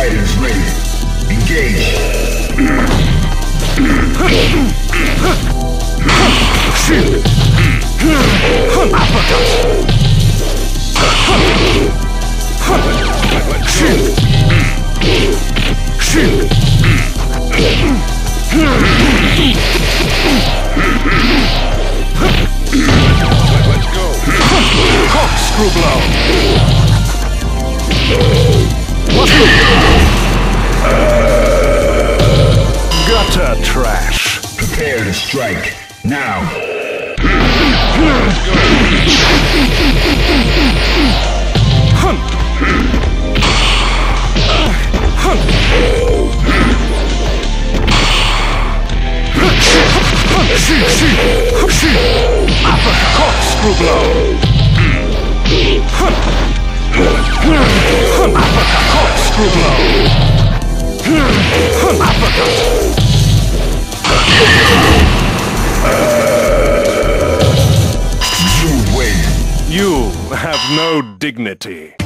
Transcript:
fighters ready. Engage. Let's go. Corkscrew blow. Gutter trash. Prepare to strike. Now. Uppercut. Corkscrew blow. Uppercut. Corkscrew blow. Uppercut. You have no dignity.